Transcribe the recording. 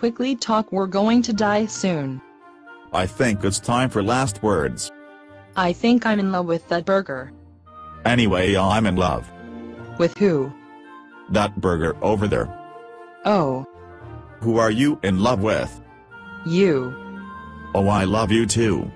quickly talk we're going to die soon. I think it's time for last words. I think I'm in love with that burger. Anyway, I'm in love. With who? That burger over there. Oh, Who are you in love with? you. Oh, I love you too.